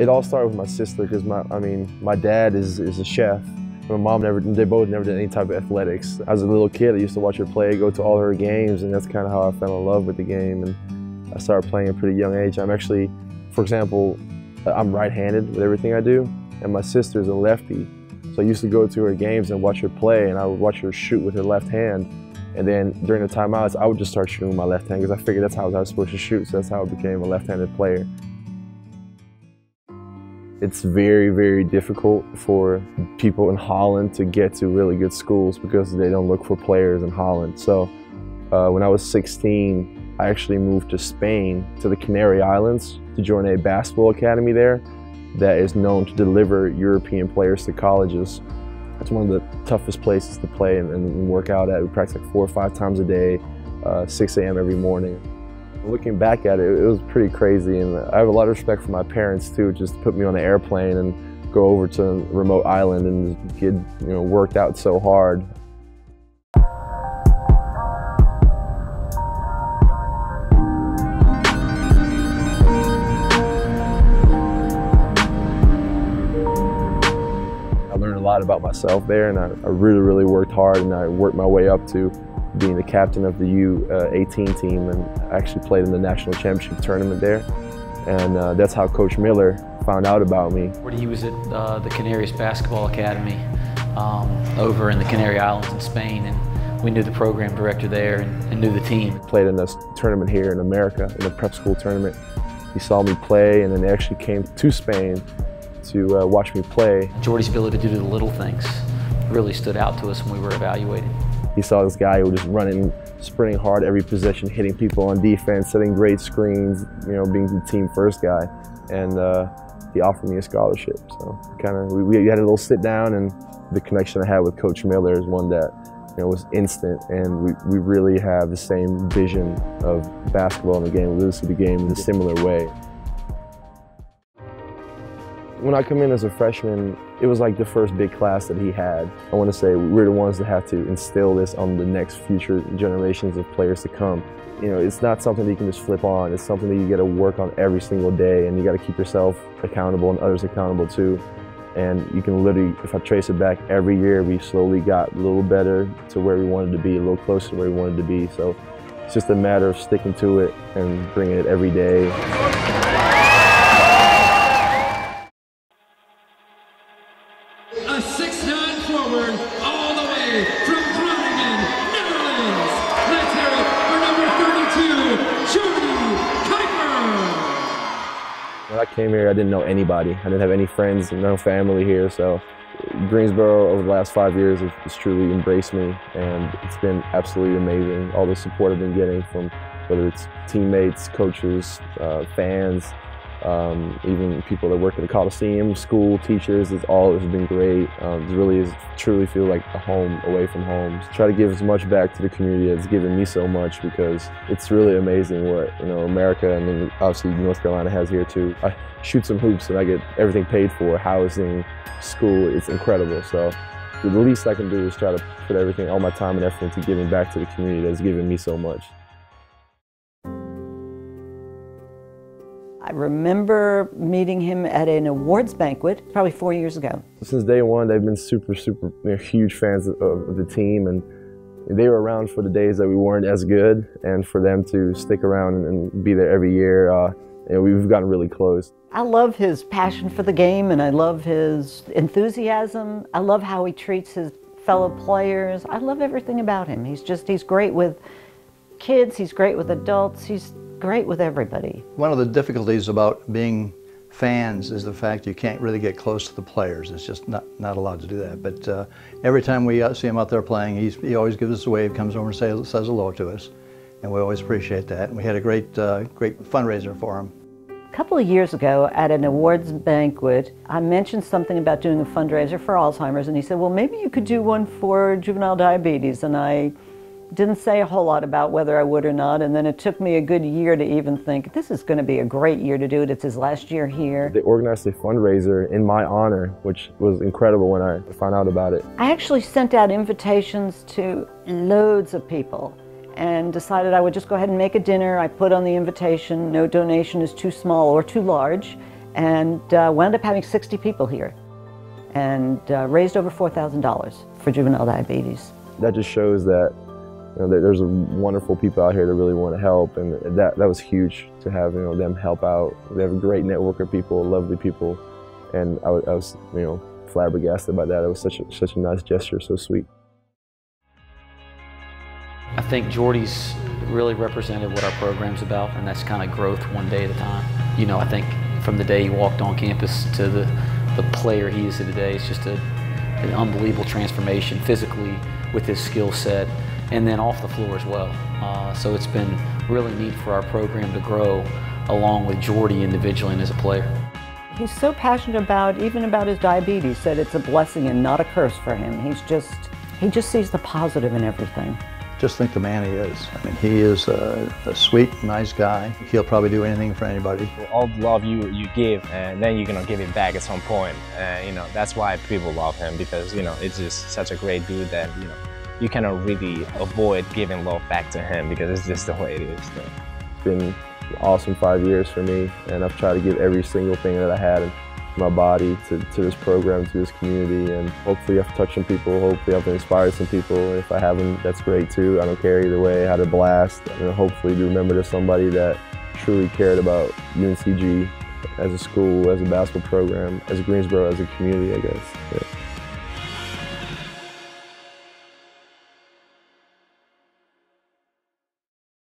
It all started with my sister because my, I mean, my dad is, is a chef. My mom never, they both never did any type of athletics. As a little kid, I used to watch her play, go to all her games, and that's kind of how I fell in love with the game. And I started playing at a pretty young age. I'm actually, for example, I'm right-handed with everything I do, and my sister's a lefty. So I used to go to her games and watch her play, and I would watch her shoot with her left hand. And then during the timeouts, I would just start shooting with my left hand because I figured that's how I was supposed to shoot. So that's how I became a left-handed player. It's very, very difficult for people in Holland to get to really good schools because they don't look for players in Holland. So uh, when I was 16, I actually moved to Spain, to the Canary Islands, to join a basketball academy there that is known to deliver European players to colleges. It's one of the toughest places to play and, and work out at. We practice like four or five times a day, uh, 6 a.m. every morning. Looking back at it, it was pretty crazy, and I have a lot of respect for my parents too, just to put me on an airplane and go over to a remote island and get you know worked out so hard. I learned a lot about myself there, and I, I really, really worked hard, and I worked my way up to being the captain of the U18 team and actually played in the national championship tournament there. And uh, that's how Coach Miller found out about me. He was at uh, the Canarias Basketball Academy um, over in the Canary Islands in Spain, and we knew the program director there and, and knew the team. Played in this tournament here in America, in a prep school tournament. He saw me play, and then actually came to Spain to uh, watch me play. Jordy's ability to do the little things really stood out to us when we were evaluating. He saw this guy who was just running, sprinting hard every possession, hitting people on defense, setting great screens, you know, being the team first guy. And uh, he offered me a scholarship. So kind of, we, we, had a little sit down and the connection I had with Coach Miller is one that, you know, was instant and we, we really have the same vision of basketball in the game. We really see the game in a similar way. When I come in as a freshman, it was like the first big class that he had. I want to say we're the ones that have to instill this on the next future generations of players to come. You know, it's not something that you can just flip on. It's something that you got to work on every single day, and you got to keep yourself accountable and others accountable too. And you can literally, if I trace it back, every year we slowly got a little better to where we wanted to be, a little closer to where we wanted to be. So it's just a matter of sticking to it and bringing it every day. I came here, I didn't know anybody. I didn't have any friends, no family here. So Greensboro over the last five years has, truly embraced me, and it's been absolutely amazing. All the support I've been getting from whether it's teammates, coaches, uh, fans, um, even people that work at the Coliseum, school, teachers, it's all has been great. Um, it really is truly feel like a home away from home. Try to give as much back to the community that's given me so much because it's really amazing what you know America and then obviously North Carolina has here too. I shoot some hoops and I get everything paid for, housing, school. It's incredible. So the least I can do is try to put everything, all my time and effort into giving back to the community that's given me so much. I remember meeting him at an awards banquet probably four years ago. Since day one, they've been super, super you know, huge fans of, of, the team, and they were around for the days that we weren't as good, and for them to stick around and, be there every year, uh, you know, we've gotten really close. I love his passion for the game, and I love his enthusiasm. I love how he treats his fellow players. I love everything about him. He's just, he's great with kids, he's great with adults, he's great with everybody. One of the difficulties about being fans is the fact you can't really get close to the players. It's just not, not allowed to do that. But uh, every time we uh, see him out there playing, he's, he always gives us a wave, comes over and say, says hello to us. And we always appreciate that. And we had a great, uh, great fundraiser for him. A couple of years ago at an awards banquet, I mentioned something about doing a fundraiser for Alzheimer's, and he said, well, maybe you could do one for juvenile diabetes. And I didn't say a whole lot about whether I would or not, and then it took me a good year to even think, this is going to be a great year to do it. It's his last year here. They organized a fundraiser in my honor, which was incredible when I found out about it. I actually sent out invitations to loads of people and decided I would just go ahead and make a dinner. I put on the invitation, no donation is too small or too large, and uh, wound up having 60 people here and uh, raised over $4,000 for juvenile diabetes. That just shows that you know, there's wonderful people out here that really want to help, and that that was huge to have you know them help out. They have a great network of people, lovely people, and I, I was you know flabbergasted by that. It was such a, such a nice gesture, so sweet. I think Jordy's really represented what our program's about, and that's kind of growth one day at a time. You know, I think from the day he walked on campus to the, the player he is today, it's just a, an unbelievable transformation physically with his skill set and then off the floor as well. Uh, so it's been really neat for our program to grow along with Jordy individually and as a player. He's so passionate about, even about his diabetes, that it's a blessing and not a curse for him. He's just, he just sees the positive in everything just think the man he is. I mean, he is a, a, sweet, nice guy. He'll probably do anything for anybody. All the love you, you give, and then you're gonna give it back at some point. And you know, that's why people love him because, you know, it's just such a great dude that, you know, you cannot really avoid giving love back to him because it's just the way it is. So. It's been awesome five years for me, and I've tried to give every single thing that I had in my body to, to this program, to this community, and hopefully I've touched some people, hopefully I've inspired some people. If I haven't, that's great too. I don't care either way. I had a blast, and hopefully to remember to somebody that truly cared about UNCG as a school, as a basketball program, as Greensboro, as a community, I guess. Yeah.